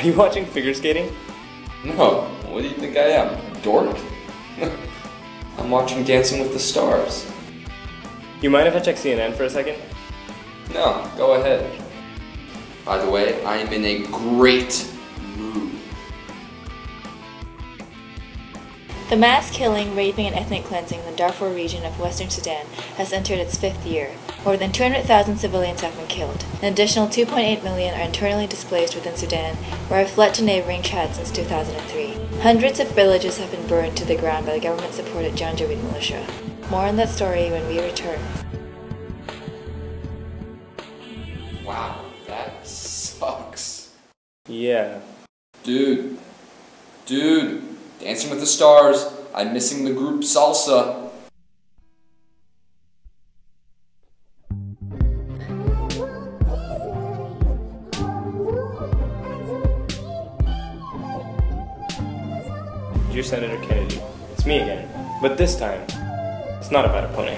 you watching figure skating? No, what do you think I am? Dork? I'm watching Dancing with the Stars. You mind if I check CNN for a second? No, go ahead. By the way, I am in a great mood. The mass killing, raping, and ethnic cleansing in the Darfur region of western Sudan has entered its fifth year. More than 200,000 civilians have been killed. An additional 2.8 million are internally displaced within Sudan, or have fled to neighboring Chad since 2003. Hundreds of villages have been burned to the ground by the government-supported Janjaweed militia. More on that story when we return. Wow, that sucks. Yeah. Dude, dude, Dancing with the Stars, I'm missing the group Salsa. Dear Senator Kennedy, it's me again. But this time, it's not about a pony.